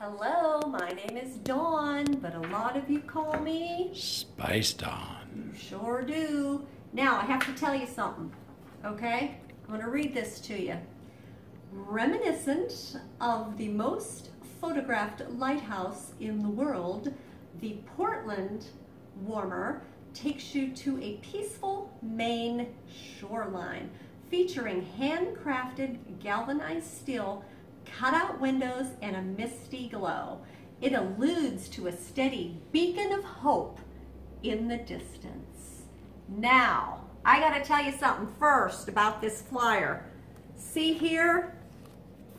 Hello, my name is Dawn, but a lot of you call me Spice Dawn. You sure do. Now, I have to tell you something, okay? I'm going to read this to you. Reminiscent of the most photographed lighthouse in the world, the Portland Warmer takes you to a peaceful Maine shoreline featuring handcrafted galvanized steel, cutout windows, and a misty glow. It alludes to a steady beacon of hope in the distance. Now, I got to tell you something first about this flyer. See here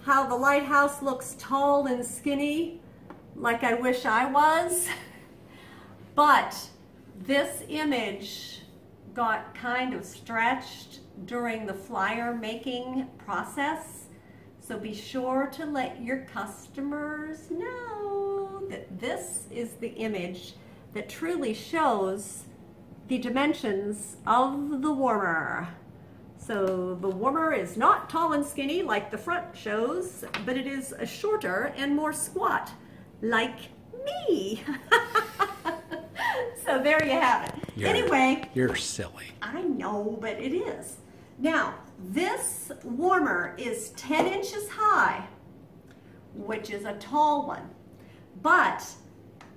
how the lighthouse looks tall and skinny like I wish I was? But this image got kind of stretched during the flyer making process. So be sure to let your customers know that this is the image that truly shows the dimensions of the warmer. So the warmer is not tall and skinny like the front shows, but it is a shorter and more squat like me. so there you have it. You're, anyway, you're silly. I know, but it is. Now, this warmer is 10 inches high, which is a tall one. But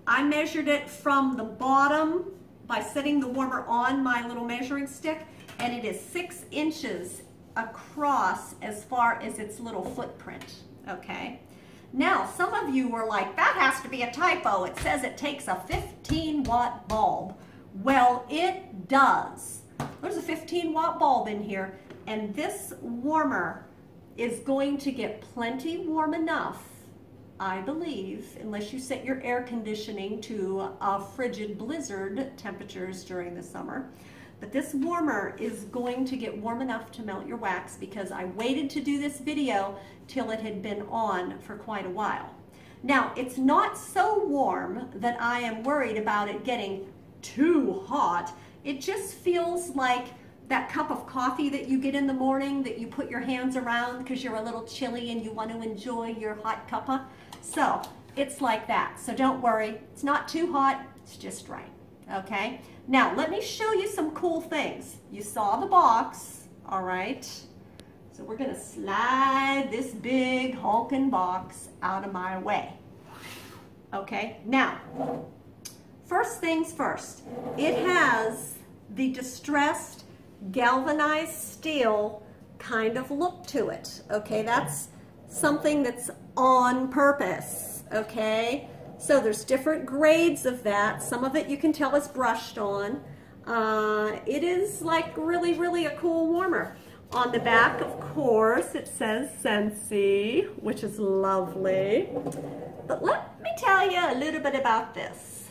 I measured it from the bottom by setting the warmer on my little measuring stick, and it is six inches across as far as its little footprint, okay? Now, some of you were like, that has to be a typo. It says it takes a 15 watt bulb. Well, it does. There's a 15 watt bulb in here, and this warmer is going to get plenty warm enough, I believe, unless you set your air conditioning to a frigid blizzard temperatures during the summer. But this warmer is going to get warm enough to melt your wax because I waited to do this video till it had been on for quite a while. Now, it's not so warm that I am worried about it getting too hot. It just feels like that cup of coffee that you get in the morning that you put your hands around because you're a little chilly and you want to enjoy your hot cuppa. So it's like that. So don't worry. It's not too hot. It's just right. Okay. Now let me show you some cool things. You saw the box. All right. So we're going to slide this big honking box out of my way. Okay. Now, first things first. It has the distressed galvanized steel kind of look to it. Okay, that's something that's on purpose. Okay, so there's different grades of that. Some of it you can tell is brushed on. Uh, it is like really, really a cool warmer. On the back, of course, it says Scentsy, which is lovely. But let me tell you a little bit about this.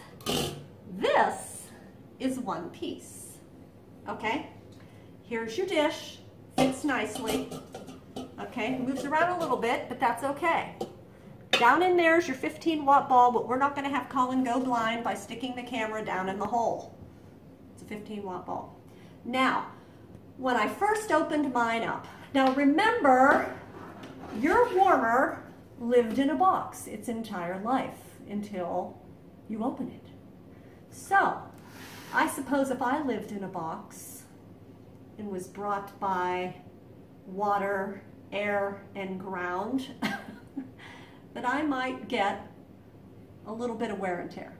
This is one piece, okay? Here's your dish, fits nicely. Okay, moves around a little bit, but that's okay. Down in there is your 15 watt bulb, but we're not gonna have Colin go blind by sticking the camera down in the hole. It's a 15 watt bulb. Now, when I first opened mine up, now remember, your warmer lived in a box its entire life until you open it. So, I suppose if I lived in a box and was brought by water, air, and ground, that I might get a little bit of wear and tear.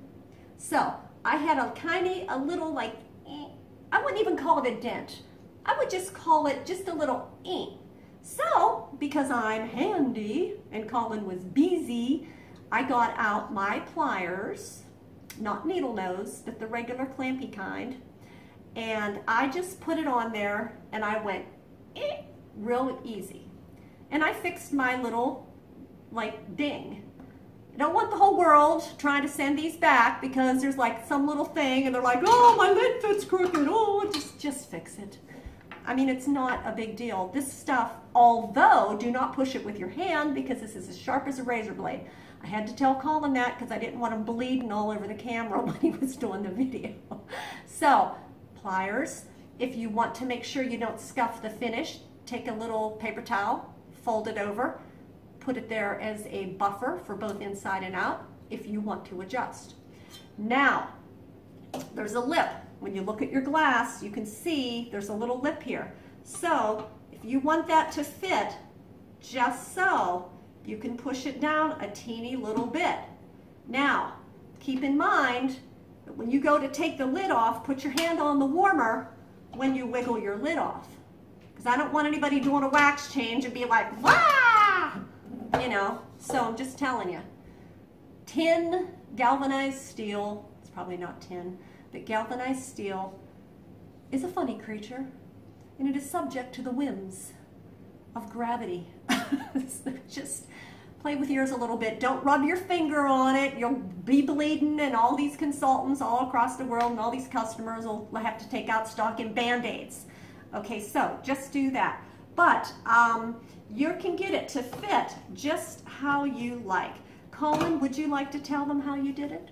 So, I had a tiny, a little like, eh, I wouldn't even call it a dent. I would just call it just a little eh. So, because I'm handy and Colin was busy, I got out my pliers, not needle nose, but the regular clampy kind, and I just put it on there and I went eh, real easy. And I fixed my little like ding. I don't want the whole world trying to send these back because there's like some little thing and they're like, oh, my lid fits crooked. Oh, just, just fix it. I mean, it's not a big deal. This stuff, although do not push it with your hand because this is as sharp as a razor blade. I had to tell Colin that because I didn't want him bleeding all over the camera when he was doing the video. So, pliers. If you want to make sure you don't scuff the finish, take a little paper towel, fold it over, put it there as a buffer for both inside and out if you want to adjust. Now, there's a lip. When you look at your glass, you can see there's a little lip here. So if you want that to fit just so, you can push it down a teeny little bit. Now, keep in mind that when you go to take the lid off, put your hand on the warmer when you wiggle your lid off. Because I don't want anybody doing a wax change and be like, wah! You know, so I'm just telling you. Tin, galvanized steel, it's probably not tin, but galvanized steel is a funny creature and it is subject to the whims of gravity. It's just play with yours a little bit. Don't rub your finger on it. You'll be bleeding and all these consultants all across the world and all these customers will have to take out stock in Band-Aids. Okay, so just do that. But um, you can get it to fit just how you like. Colin, would you like to tell them how you did it?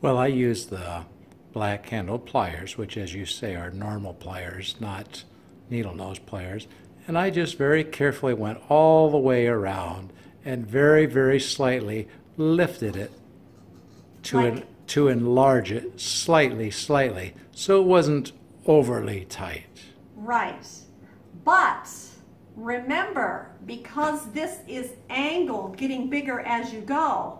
Well, I used the black handle pliers, which as you say are normal pliers, not needle nose pliers. And I just very carefully went all the way around and very, very slightly lifted it to, Like- en- to enlarge it slightly, slightly, so it wasn't overly tight. Right. But remember, because this is angled, getting bigger as you go,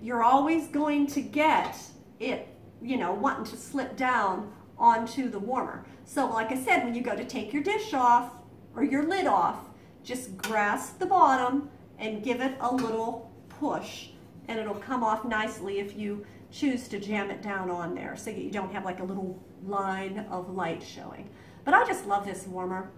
you're always going to get it, you know, wanting to slip down onto the warmer. So like I said, when you go to take your dish off or your lid off, just grasp the bottom and give it a little push and it'll come off nicely if you choose to jam it down on there so you don't have like a little line of light showing. But I just love this warmer.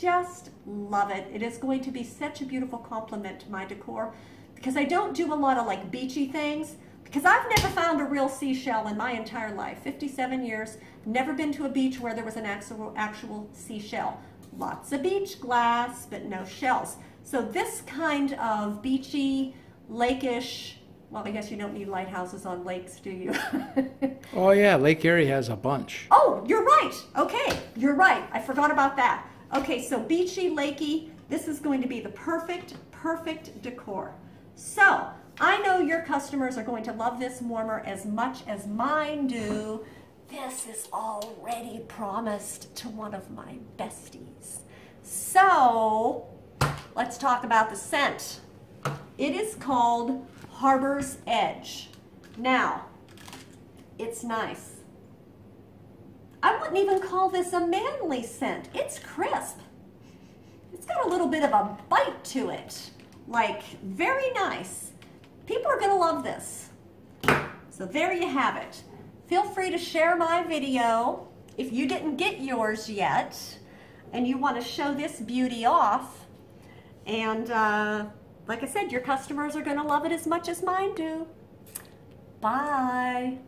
Just love it. It is going to be such a beautiful complement to my decor because I don't do a lot of like beachy things because I've never found a real seashell in my entire life. 57 years, never been to a beach where there was an actual, actual seashell. Lots of beach glass, but no shells. So this kind of beachy, lakeish, well, I guess you don't need lighthouses on lakes, do you? Oh yeah, Lake Erie has a bunch. Oh, you're right. Okay, you're right. I forgot about that. Okay, so beachy, lakey, this is going to be the perfect, perfect decor. So, I know your customers are going to love this warmer as much as mine do. This is already promised to one of my besties. So, let's talk about the scent. It is called Harbor's Edge. Now, it's nice. I wouldn't even call this a manly scent. It's crisp. It's got a little bit of a bite to it. Like, very nice. People are going to love this. So there you have it. Feel free to share my video if you didn't get yours yet and you want to show this beauty off. And uh, like I said, your customers are going to love it as much as mine do. Bye.